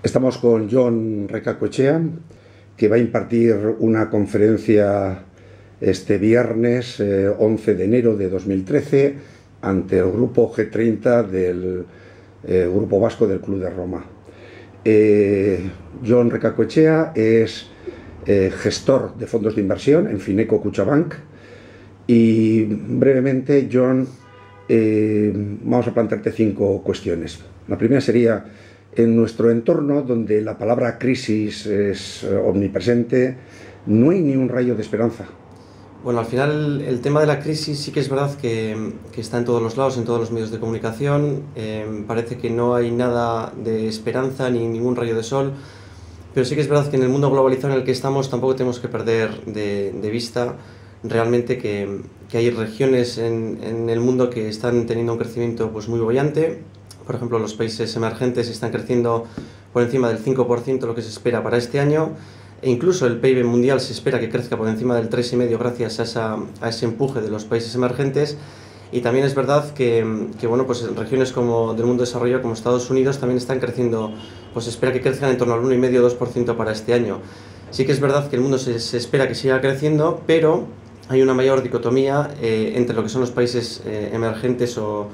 Estamos con John Recacochea, que va a impartir una conferencia este viernes 11 eh, de enero de 2013 ante el grupo G30 del eh, Grupo Vasco del Club de Roma. Eh, John Recacochea es gestor de fondos de inversión en Fineco Cuchabank y brevemente, John, vamos a plantearte cinco cuestiones. La primera sería en nuestro entorno, donde la palabra crisis es eh, omnipresente, no hay ni un rayo de esperanza. Bueno, al final el tema de la crisis sí que es verdad que, está en todos los lados, en todos los medios de comunicación. Em, parece que no hay nada de esperanza ni ningún rayo de sol, pero sí que es verdad que en el mundo globalizado en el que estamos tampoco tenemos que perder de, vista realmente que, hay regiones en, en, el mundo que están teniendo un crecimiento pues, muy bollante, por ejemplo, los países emergentes están creciendo por encima del 5% lo que se espera para este año. E incluso el PIB mundial se espera que crezca por encima del 3,5% gracias a, a, ese empuje de los países emergentes. Y también es verdad que, que, bueno, pues regiones como del mundo desarrollado como Estados Unidos también están creciendo, pues se espera que crezcan en torno al 1,5-2% para este año. Sí que es verdad que el mundo se, se, espera que siga creciendo, pero hay una mayor dicotomía eh, entre lo que son los países eh, emergentes o,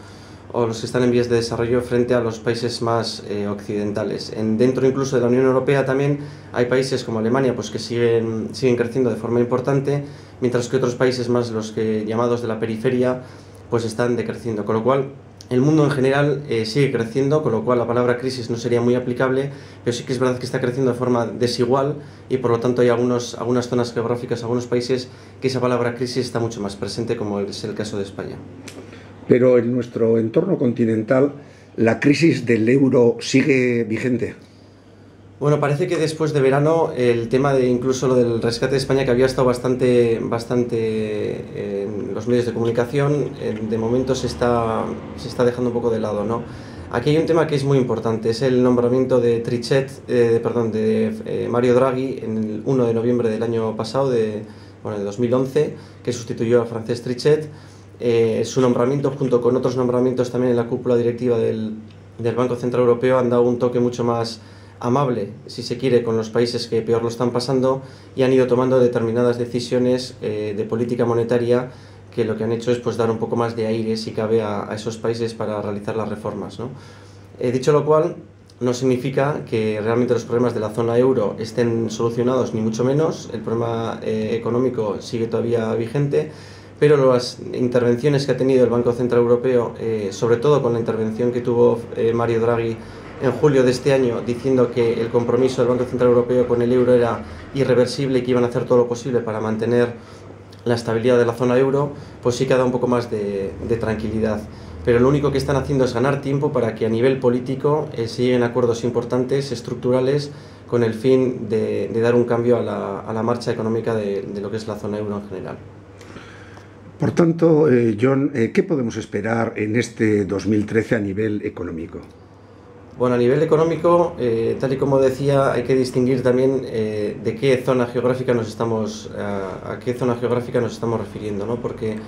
o los que están en vías de desarrollo frente a los países más eh, occidentales. En, dentro incluso de la Unión Europea también hay países como Alemania pues, que siguen, siguen creciendo de forma importante, mientras que otros países más, los que llamados de la periferia, pues están decreciendo. Con lo cual, el mundo en general eh, sigue creciendo, con lo cual la palabra crisis no sería muy aplicable, pero sí que es verdad que está creciendo de forma desigual y por lo tanto hay algunos, algunas zonas geográficas, algunos países que esa palabra crisis está mucho más presente, como es el caso de España. Pero en nuestro entorno continental, ¿la crisis del euro sigue vigente? Bueno, parece que después de verano el tema de incluso lo del rescate de España, que había estado bastante, bastante en los medios de comunicación, de momento se está, se está dejando un poco de lado, ¿no? Aquí hay un tema que es muy importante, es el nombramiento de Trichet, eh, perdón, de eh, Mario Draghi en el 1 de noviembre del año pasado, de, bueno, de 2011, que sustituyó al francés Trichet eh, su nombramiento junto con otros nombramientos también en la cúpula directiva del, del, Banco Central Europeo han dado un toque mucho más amable, si se quiere, con los países que peor lo están pasando y han ido tomando determinadas decisiones eh, de política monetaria que lo que han hecho es pues, dar un poco más de aire, si cabe, a, esos países para realizar las reformas. ¿no? Eh, dicho lo cual, no significa que realmente los problemas de la zona euro estén solucionados, ni mucho menos. El problema económico sigue todavía vigente pero las intervenciones que ha tenido el Banco Central Europeo, eh, sobre todo con la intervención que tuvo eh, Mario Draghi en julio de este año, diciendo que el compromiso del Banco Central Europeo con el euro era irreversible y que iban a hacer todo lo posible para mantener la estabilidad de la zona euro, pues sí que ha dado un poco más de, tranquilidad. Pero lo único que están haciendo es ganar tiempo para que a nivel político eh, se lleguen acuerdos importantes, estructurales, con el fin de, dar un cambio a la, marcha económica de lo que es la zona euro en general. Por tanto, eh, John, eh, ¿qué podemos esperar en este 2013 a nivel económico? Bueno, a nivel económico, eh, tal y como decía, hay que distinguir también de qué zona geográfica nos estamos, a, qué zona geográfica nos estamos refiriendo, ¿no? Porque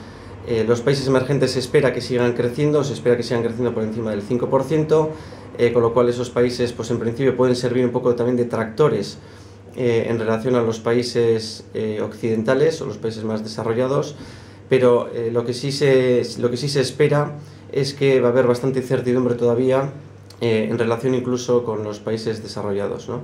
los países emergentes se espera que sigan creciendo, se espera que sigan creciendo por encima del 5%, con lo cual esos países, pues en principio pueden servir un poco también de tractores en relación a los países occidentales o los países más desarrollados pero eh, lo, que sí se, lo que sí se espera es que va a haber bastante incertidumbre todavía eh, en relación incluso con los países desarrollados. ¿no?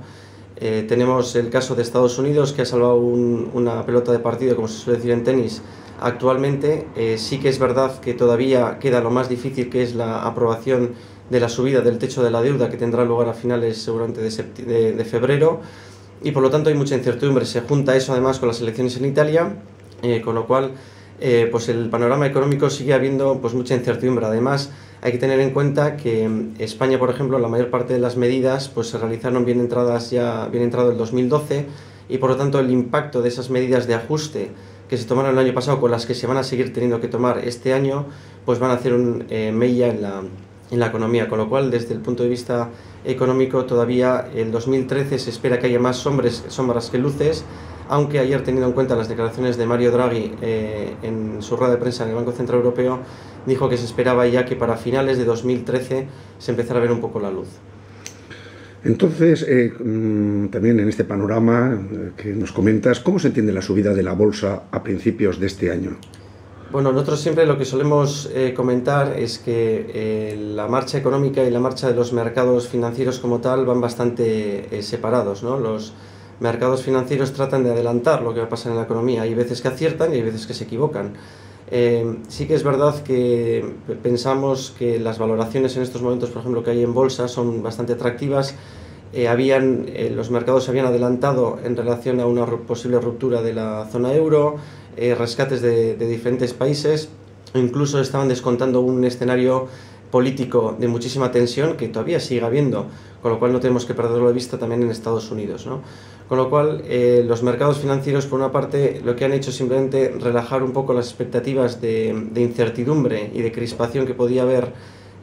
Eh, tenemos el caso de Estados Unidos que ha salvado una pelota de partido, como se suele decir en tenis, actualmente. sí que es verdad que todavía queda lo más difícil que es la aprobación de la subida del techo de la deuda que tendrá lugar a finales seguramente de, de febrero y por lo tanto hay mucha incertidumbre. Se junta eso además con las elecciones en Italia, con lo cual eh, pues el panorama económico sigue habiendo pues mucha incertidumbre. Además, hay que tener en cuenta que mm, España, por ejemplo, la mayor parte de las medidas pues se realizaron bien entradas ya bien entrado el 2012 y por lo tanto el impacto de esas medidas de ajuste que se tomaron el año pasado con las que se van a seguir teniendo que tomar este año, pues van a hacer un eh, mella en la, en la economía, con lo cual desde el punto de vista económico todavía el 2013 se espera que haya más sombras, sombras que luces aunque ayer teniendo en cuenta las declaraciones de Mario Draghi eh, en su rueda de prensa en el Banco Central Europeo, dijo que se esperaba ya que para finales de 2013 se empezara a ver un poco la luz. Entonces, eh, mm, también en este panorama eh, que nos comentas, ¿cómo se entiende la subida de la bolsa a principios de este año? Bueno, nosotros siempre lo que solemos eh, comentar es que la marcha económica y la marcha de los mercados financieros como tal van bastante separados. ¿no? Los mercados financieros tratan de adelantar lo que va a pasar en la economía. Hay veces que aciertan y hay veces que se equivocan. sí que es verdad que pensamos que las valoraciones en estos momentos, por ejemplo, que hay en bolsa son bastante atractivas eh, habían, eh, los mercados se habían adelantado en relación a una posible ruptura de la zona euro, eh, rescates de, diferentes países, incluso estaban descontando un escenario político de muchísima tensión que todavía sigue habiendo, con lo cual no tenemos que perderlo de vista también en Estados Unidos. ¿no? Con lo cual, los mercados financieros, por una parte, lo que han hecho es simplemente relajar un poco las expectativas de, de incertidumbre y de crispación que podía haber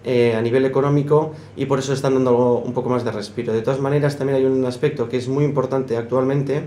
eh, a nivel económico y por eso están dando un poco más de respiro. De todas maneras, también hay un aspecto que es muy importante actualmente,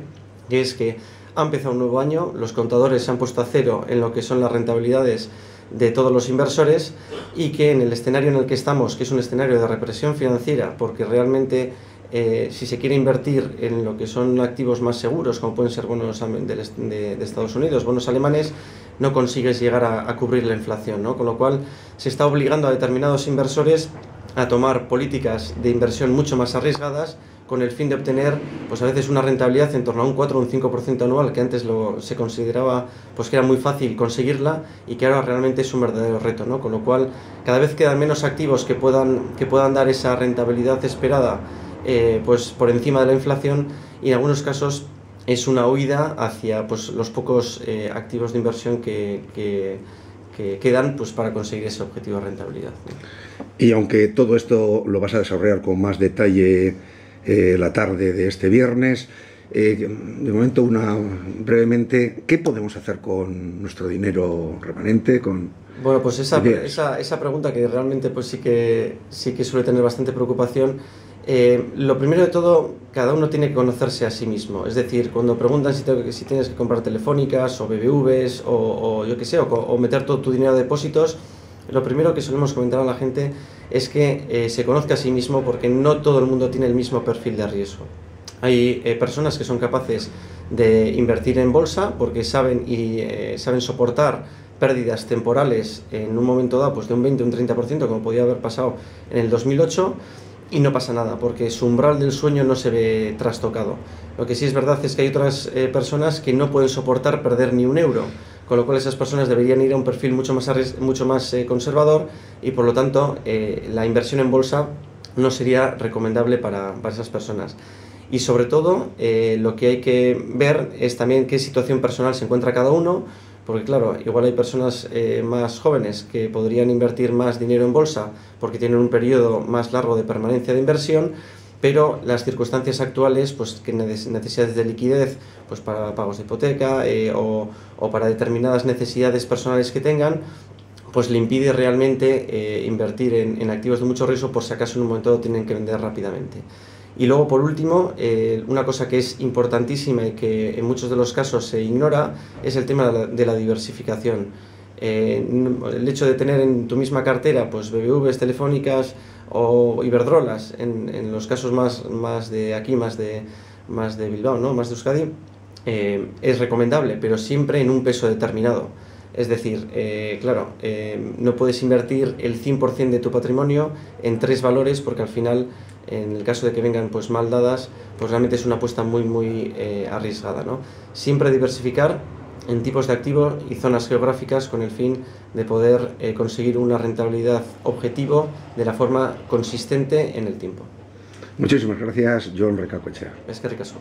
que es que ha empezado un nuevo año, los contadores se han puesto a cero en lo que son las rentabilidades de todos los inversores y que en el escenario en el que estamos, que es un escenario de represión financiera, porque realmente eh, si se quiere invertir en lo que son activos más seguros, como pueden ser bonos de, Estados Unidos, bonos alemanes, no consigues llegar a, cubrir la inflación, ¿no? Con lo cual se está obligando a determinados inversores a tomar políticas de inversión mucho más arriesgadas con el fin de obtener pues a veces una rentabilidad en torno a un 4 o un 5% anual que antes lo, se consideraba pues que era muy fácil conseguirla y que ahora realmente es un verdadero reto, ¿no? Con lo cual cada vez quedan menos activos que puedan, que puedan dar esa rentabilidad esperada eh, pues por encima de la inflación y en algunos casos es una huida hacia pues, los pocos eh, activos de inversión que, que, quedan pues, para conseguir ese objetivo de rentabilidad. Y aunque todo esto lo vas a desarrollar con más detalle eh, la tarde de este viernes, de momento una brevemente, ¿qué podemos hacer con nuestro dinero remanente? Con bueno, pues esa, esa, esa, pregunta que realmente pues sí que sí que suele tener bastante preocupación eh, lo primero de todo, cada uno tiene que conocerse a sí mismo. Es decir, cuando preguntan si, si tienes que comprar telefónicas o BBVs o, yo qué sé, o, meter todo tu dinero a depósitos, lo primero que solemos comentar a la gente es que eh, se conozca a sí mismo porque no todo el mundo tiene el mismo perfil de riesgo. Hay eh, personas que son capaces de invertir en bolsa porque saben y saben soportar pérdidas temporales en un momento dado pues de un 20 o un 30% como podía haber pasado en el 2008 y no pasa nada, porque su umbral del sueño no se ve trastocado. Lo que sí es verdad es que hay otras eh, personas que no pueden soportar perder ni un euro, con lo cual esas personas deberían ir a un perfil mucho más, mucho más eh, conservador y por lo tanto eh, la inversión en bolsa no sería recomendable para, esas personas. Y sobre todo lo que hay que ver es también qué situación personal se encuentra cada uno, porque claro, igual hay personas eh, más jóvenes que podrían invertir más dinero en bolsa porque tienen un periodo más largo de permanencia de inversión, pero las circunstancias actuales, pues que necesidades de liquidez, pues para pagos de hipoteca eh, o, para determinadas necesidades personales que tengan, pues le impide realmente eh, invertir en, en activos de mucho riesgo por si acaso en un momento tienen que vender rápidamente. Y luego, por último, eh, una cosa que es importantísima y que en muchos de los casos se ignora es el tema de la, diversificación. Eh, el hecho de tener en tu misma cartera pues BBVs, Telefónicas o Iberdrolas, en, en los casos más, más de aquí, más de, más de Bilbao, ¿no? más de Euskadi, eh, es recomendable, pero siempre en un peso determinado. Es decir, claro, no puedes invertir el 100% de tu patrimonio en tres valores porque al final en el caso de que vengan pues mal dadas, pues realmente es una apuesta muy muy eh, arriesgada. ¿no? Siempre diversificar en tipos de activos y zonas geográficas con el fin de poder eh, conseguir una rentabilidad objetivo de la forma consistente en el tiempo. Muchísimas gracias, John Recacochea. Es que ricasco.